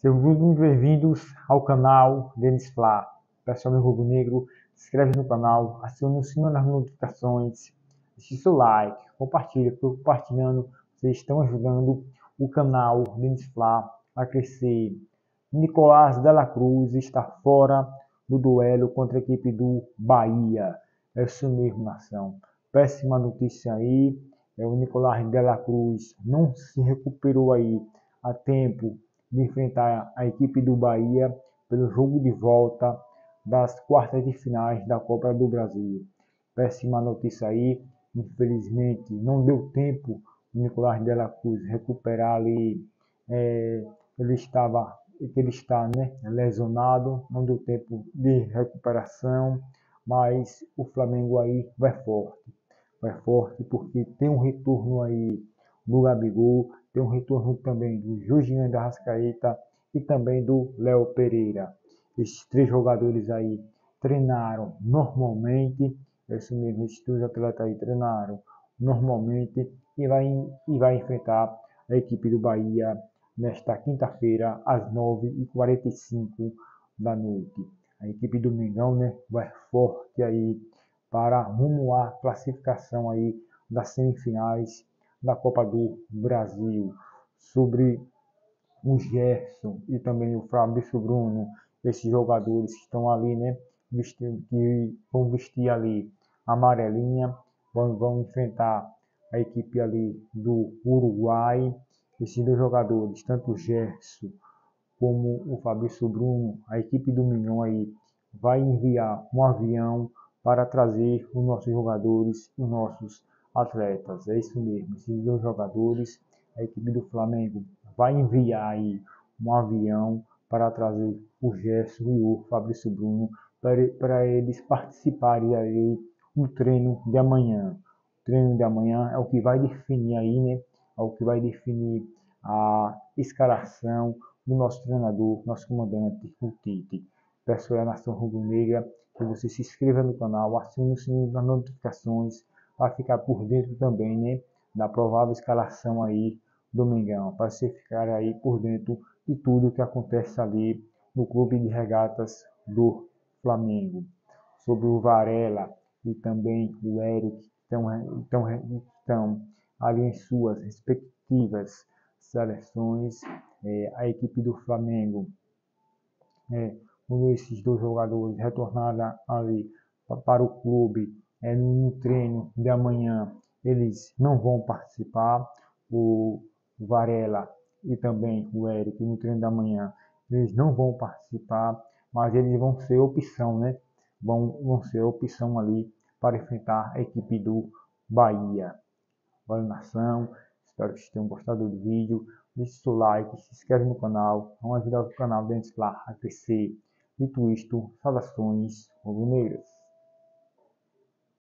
Sejam muito bem-vindos ao canal Denis Flá. Pessoal do Rubro Negro, se inscreve no canal, aciona o sininho das notificações, deixe seu like, compartilha, porque compartilhando vocês estão ajudando o canal Denis Flá a crescer. Nicolás Dela Cruz está fora do duelo contra a equipe do Bahia. É isso mesmo, nação. Péssima notícia aí. É, o Nicolás Dela Cruz não se recuperou aí a tempo de enfrentar a equipe do Bahia pelo jogo de volta das quartas de finais da Copa do Brasil. Péssima notícia aí, infelizmente não deu tempo o Nicolás Dela Cruz recuperar ali, é, ele estava ele está né, lesionado, não deu tempo de recuperação, mas o Flamengo aí vai forte, vai forte porque tem um retorno aí do Gabigol, tem um retorno também do Jorginho da Rascaeta e também do Léo Pereira. Esses três jogadores aí treinaram normalmente, esse mesmo, esses três atletas aí treinaram normalmente e vai, e vai enfrentar a equipe do Bahia nesta quinta-feira às 9h45 da noite. A equipe do Mengão né, vai forte aí para rumo à classificação aí das semifinais da Copa do Brasil, sobre o Gerson e também o Fabrício Bruno, esses jogadores que estão ali, né, vestindo, que vão vestir ali amarelinha, vão, vão enfrentar a equipe ali do Uruguai, esses dois jogadores, tanto o Gerson como o Fabrício Bruno, a equipe do Mignon aí vai enviar um avião para trazer os nossos jogadores, os nossos atletas. É isso mesmo, esses dois jogadores, a equipe do Flamengo vai enviar aí um avião para trazer o Gerson e o Fabrício Bruno para, para eles participarem aí no treino de amanhã. O treino de amanhã é o que vai definir aí, né? É o que vai definir a escalação do nosso treinador, nosso comandante, o Tite. Peço à nação rubro-negra que você se inscreva no canal, acione o sininho das notificações, para ficar por dentro também, né, da provável escalação aí do Mengão, para você ficar aí por dentro de tudo que acontece ali no clube de regatas do Flamengo. Sobre o Varela e também o Eric, estão, estão, estão ali em suas respectivas seleções, é, a equipe do Flamengo, é, quando esses dois jogadores retornaram ali para o clube é, no treino de amanhã eles não vão participar, o Varela e também o Eric no treino da manhã eles não vão participar, mas eles vão ser opção, né? Vão, vão ser opção ali para enfrentar a equipe do Bahia. Valeu nação, espero que vocês tenham gostado do vídeo. Deixe seu like, se inscreve no canal, vamos ajudar o canal dentro lá a crescer. Dito isto, saudações rubro-negras.